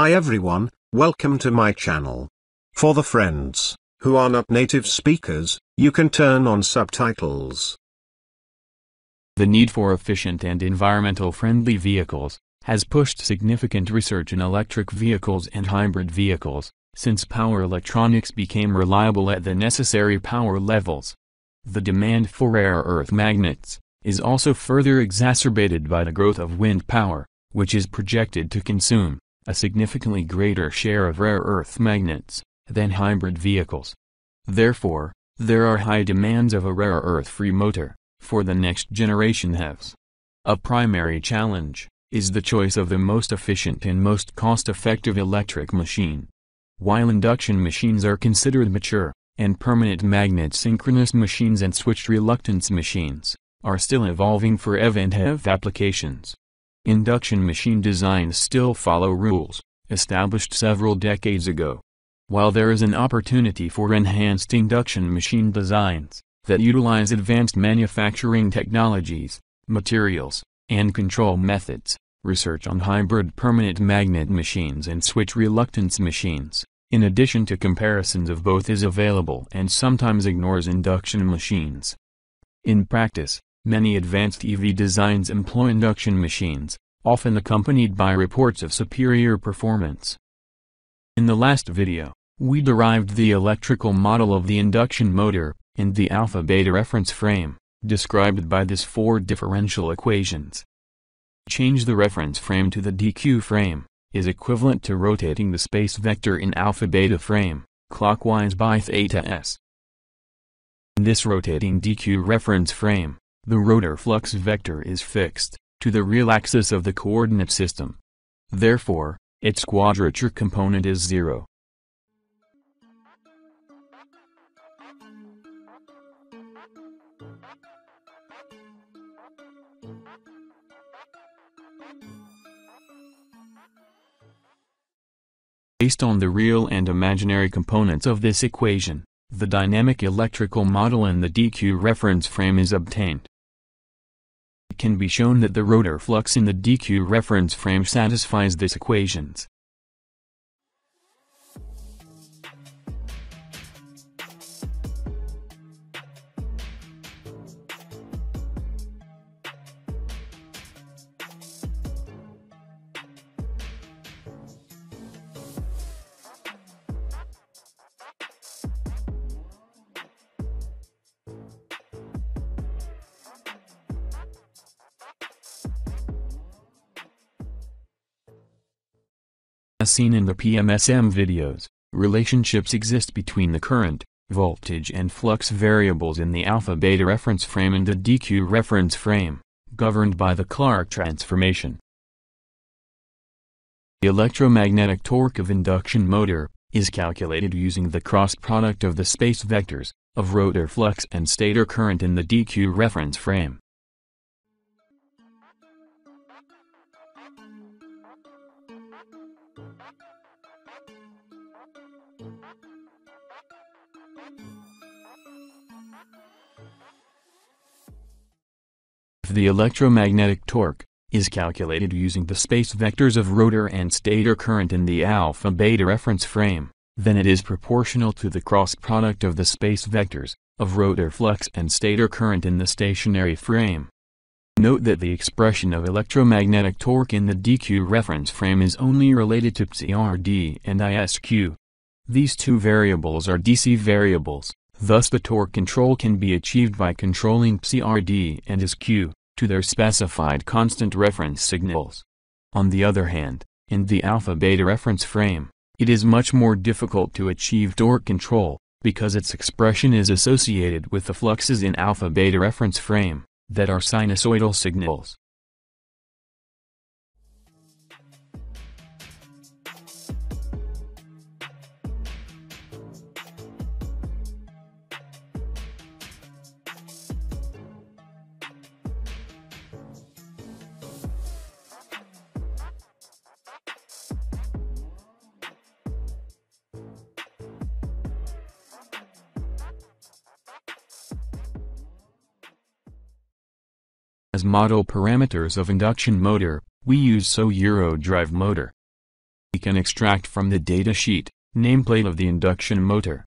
Hi everyone, welcome to my channel. For the friends, who are not native speakers, you can turn on subtitles. The need for efficient and environmental-friendly vehicles has pushed significant research in electric vehicles and hybrid vehicles, since power electronics became reliable at the necessary power levels. The demand for rare earth magnets is also further exacerbated by the growth of wind power, which is projected to consume a significantly greater share of rare earth magnets than hybrid vehicles. Therefore, there are high demands of a rare earth-free motor for the next generation HEVs. A primary challenge is the choice of the most efficient and most cost-effective electric machine. While induction machines are considered mature, and permanent magnet synchronous machines and switched reluctance machines are still evolving for EV and HEV applications. Induction machine designs still follow rules, established several decades ago. While there is an opportunity for enhanced induction machine designs that utilize advanced manufacturing technologies, materials, and control methods, research on hybrid permanent magnet machines and switch reluctance machines, in addition to comparisons of both is available and sometimes ignores induction machines. In practice, many advanced EV designs employ induction machines, often accompanied by reports of superior performance. In the last video, we derived the electrical model of the induction motor, and the alpha-beta reference frame, described by this four differential equations. Change the reference frame to the DQ frame, is equivalent to rotating the space vector in alpha-beta frame, clockwise by theta s. In this rotating DQ reference frame, the rotor flux vector is fixed, to the real axis of the coordinate system. Therefore, its quadrature component is zero. Based on the real and imaginary components of this equation, the dynamic electrical model in the DQ reference frame is obtained. It can be shown that the rotor flux in the DQ reference frame satisfies these equations. As seen in the PMSM videos, relationships exist between the current, voltage and flux variables in the alpha-beta reference frame and the DQ reference frame, governed by the Clarke transformation. The electromagnetic torque of induction motor is calculated using the cross product of the space vectors of rotor flux and stator current in the DQ reference frame. The electromagnetic torque, is calculated using the space vectors of rotor and stator current in the alpha-beta reference frame, then it is proportional to the cross product of the space vectors, of rotor flux and stator current in the stationary frame. Note that the expression of electromagnetic torque in the DQ reference frame is only related to PCRD and ISQ. These two variables are DC variables, thus the torque control can be achieved by controlling PCRD and ISQ to their specified constant reference signals. On the other hand, in the alpha-beta reference frame, it is much more difficult to achieve torque control, because its expression is associated with the fluxes in alpha-beta reference frame, that are sinusoidal signals. As model parameters of induction motor, we use SEW Eurodrive motor. We can extract from the datasheet, nameplate of the induction motor.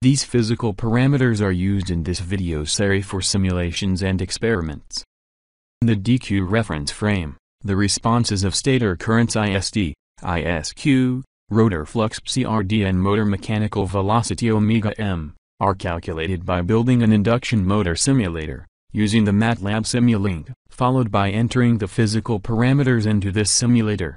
These physical parameters are used in this video series for simulations and experiments. In the DQ reference frame, the responses of stator currents ISD, ISQ, rotor flux CRD and motor mechanical velocity omega m, are calculated by building an induction motor simulator, using the MATLAB Simulink, followed by entering the physical parameters into this simulator.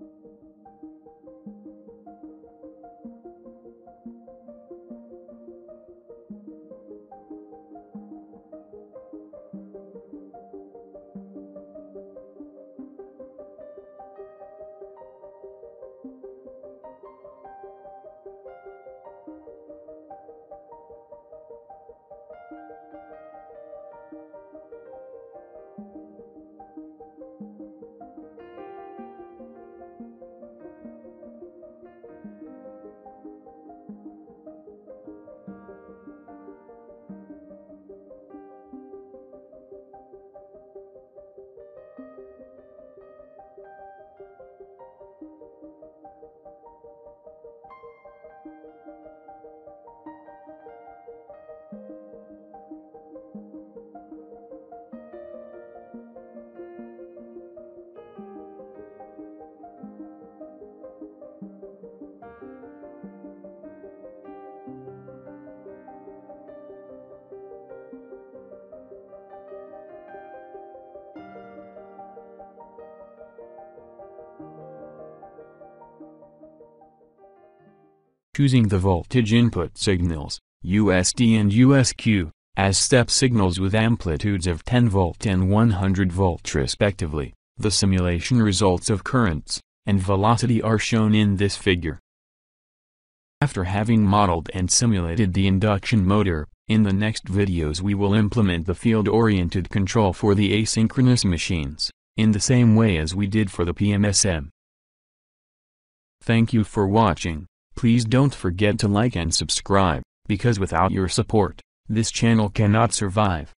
choosing the voltage input signals, USD and USQ, as step signals with amplitudes of 10 volt and 100 volt respectively. The simulation results of currents and velocity are shown in this figure. After having modeled and simulated the induction motor, in the next videos we will implement the field-oriented control for the asynchronous machines, in the same way as we did for the PMSM. Thank you for watching. Please don't forget to like and subscribe, because without your support, this channel cannot survive.